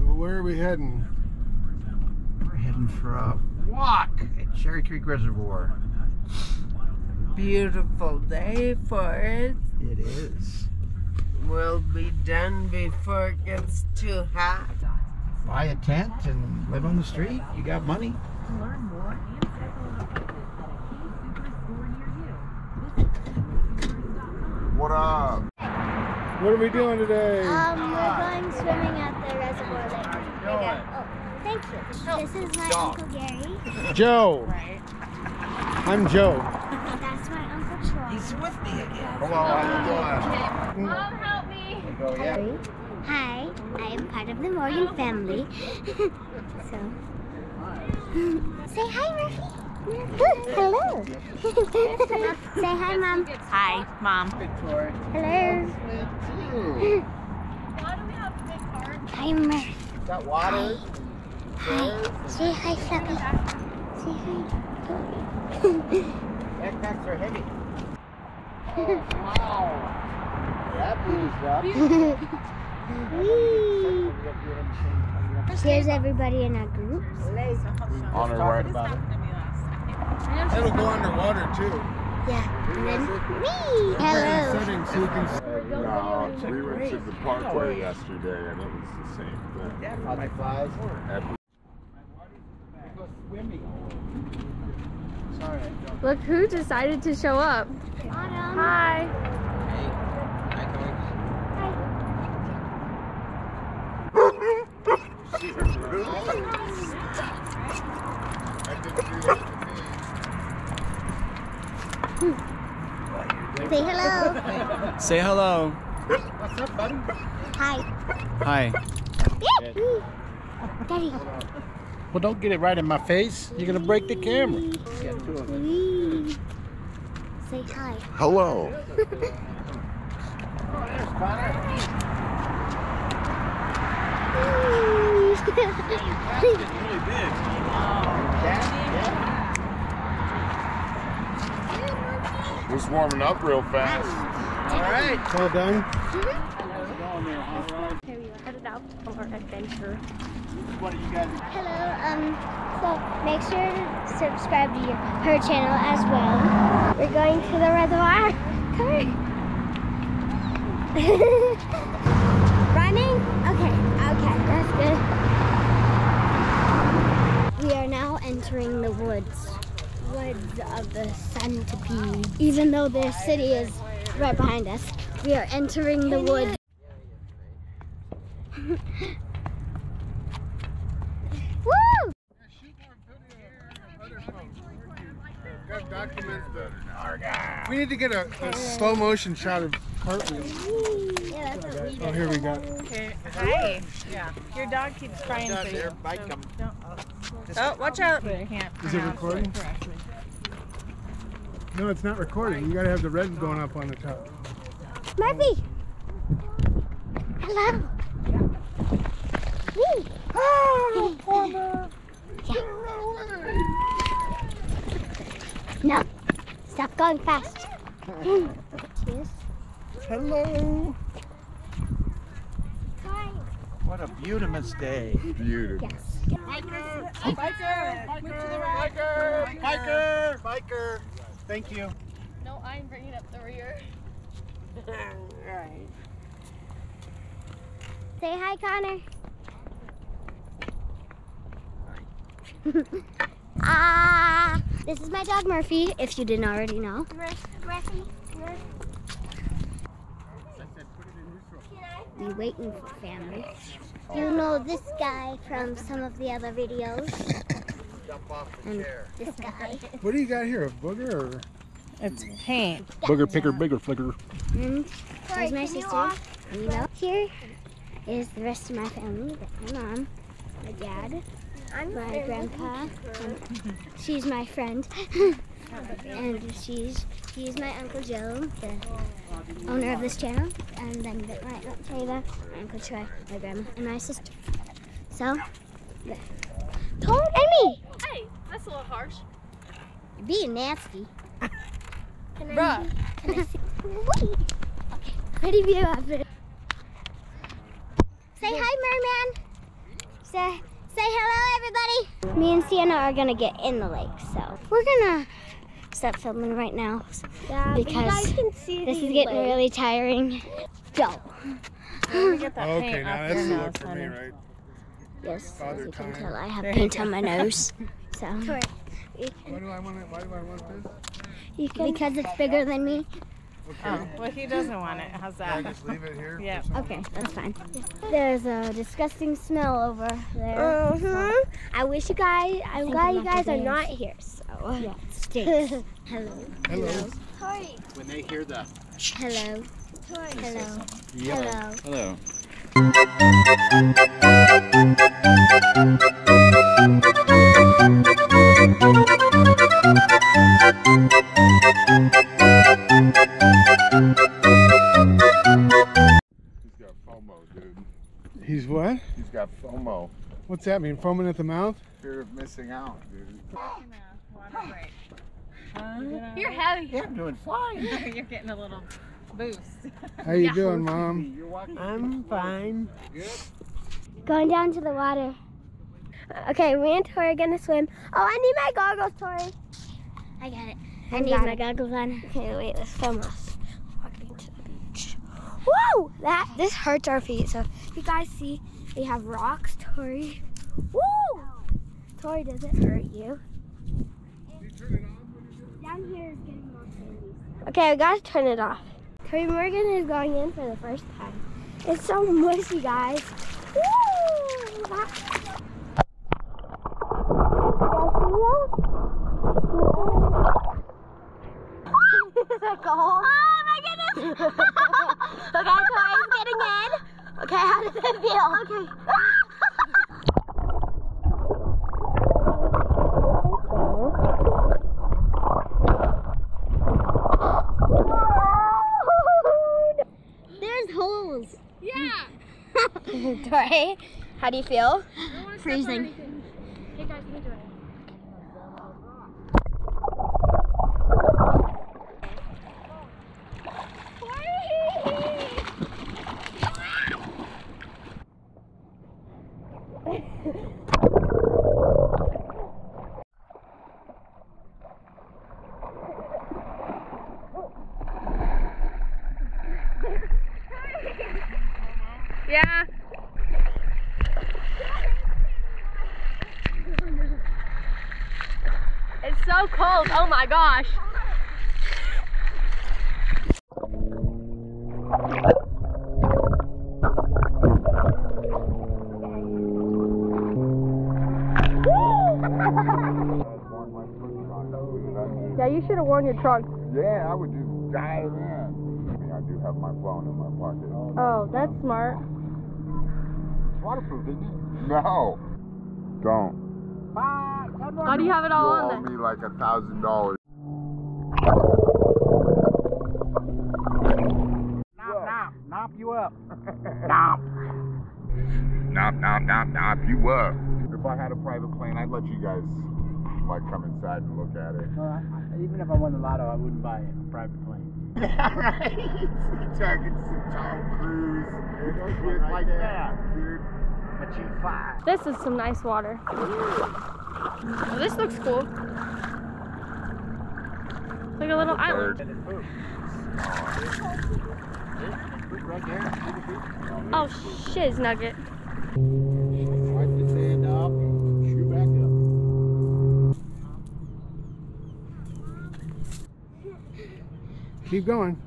So where are we heading? We're heading for a walk at Cherry Creek Reservoir. Beautiful day for it. It is. We'll be done before it gets too hot. Buy a tent and live on the street. You got money. Learn more and schedule an appointment at a key super store near you. What up? What are we doing today? Um, we're going swimming at the reservoir lake. Oh, thank you. This is my Dog. Uncle Gary. Joe. I'm Joe. That's my Uncle Troy. He's with me again. Hello, how's it Mom, help me. going? Go, yeah. Hi, I am part of the Morgan family. so, say hi, Murphy. Hello. say hi, Mom. Hi, Mom. Hello. Hi, Murphy. Got water. Hi. Say hi, Fluffy. Say hi. Backpacks are heavy. Wow. That booty's up. Whee! Here's everybody in our group. On our right about it. It'll go underwater too. Yeah. And then, whee! Hello. Setting so you can No, we went to the parkway yesterday and it was the same thing. Yeah, my flies. Every- Go swimming. Sorry, Look who decided to show up. Autumn. Hi. Say hello. Say hello. What's up, buddy? Hi. Hi. Daddy. Well, don't get it right in my face. You're gonna break the camera. Yeah, two of them. Whee! Say hi. Hello. There's Connor. Yeah, We're warming up real fast. Yeah. All right. It's all done. Okay, we are headed out for our adventure. What do you guys? Hello. Um. So make sure to subscribe to your, her channel as well. We're going to the reservoir. Come on. Running? Okay. Okay. That's good. We are now entering the woods. Woods of the centipede. Even though the city is right behind us, we are entering the woods. Woo! Got documents that- We need to get a, a slow motion shot of cartwheels. Yeah, that's what we Oh, here we go. Okay. Hi. Yeah. Your dog keeps crying Down for there, you. bike 'em. Don't. Oh, oh watch oh, out. You can't Is it recording? correctly. No, it's not recording. You gotta have the red going up on the top. Murphy! Hello! Wee! Ah, no! Stop going fast. Hello. Hi. What a beautiful day. Beautiful. Yes. Biker! Biker! Biker! Biker! Biker! Thank you. No, I'm bringing up the rear. Alright. Say hi, Connor. Ah, this is my dog Murphy. If you didn't already know. Murphy, Murphy. We waiting for family. You know this guy from some of the other videos, Jump off the and chair. this guy. What do you got here? A booger or? It's paint. Booger picker, bigger flicker. Mm. And here's my sister. You know, here is the rest of my family. My mom, my dad, my grandpa. she's my friend, and she's she's my uncle Joe, the owner of this channel, and then my aunt Taylor, my uncle Troy, my grandma, and my sister. So, the- don't hit me. Hey, that's a little harsh. You're being nasty. Can I Bruh. see? Can I see? Wait. Okay. Ready, view of. Say hi, merman. Say, say hello, everybody. Me and Sienna are gonna get in the lake, so we're gonna stop filming right now Yeah, but you because guys can see this the is getting lake. really tiring. Go. Let me get that Okay, paint now off that's your the nose, look for me, right? Yes, Father as you can tell, I have paint on my nose. So Why do I want it? Why do I want this? you can, because it's bigger than me. Okay. Oh, well, he doesn't want it. How's Can I that? just leave it here? Yeah. Okay, that's fine. There's a disgusting smell over there. Mhm. I wish you guys. I'm Think glad you guys are not here. So. Yeah, it stinks. Hello. Hello. When they hear the Hello. Hello. yellow. Hello. Hello. He's What's that mean? Foaming at the mouth? Fear of missing out, dude. Water. You're heavy. Yeah, I'm doing fine. You're getting a little boost. How you doing, Mom? I'm fine. Going down to the water. Okay, me and Tori are gonna swim. Oh, I need my goggles, Tori. I got it. I I need my it. goggles on. Okay, wait, let's film us walking to the beach. Whoa! That this hurts our feet. So if you guys see, we have rocks, Tori. Woo! Tori, does it hurt you? Down here is getting more sandy. Okay, I gotta turn it off. Tori Morgan is going in for the first time. It's so mushy, guys. Woo! That- Oh my goodness! okay, Tori's getting in. Okay, how does it feel? Okay. There's holes. Yeah. Tori, how do you feel? Freezing. Hey guys, let me do it. Yeah. It's so cold. Oh my gosh. Yeah, you should have worn your trunks. Yeah, I would just dive in. I mean, I do have my phone in my pocket. Oh, that's smart. It's waterproof, isn't it? No. Don't. How do you have it all You'll owe on there? me like a thousand dollars. Nop, nop, nop you up. Nop. Nop, nop, nop, nop you up. If I had a private plane, I'd let you guys like come inside and look at it. Well, I, I- even if I won the lotto, I wouldn't buy a private plane. right. Talking to Tom Cruise. Shit like that, dude. But you five. This is some nice water. Oh, this looks cool. Like a little island. Bird. Right there. See the feet? Oh, shiz nugget. Keep the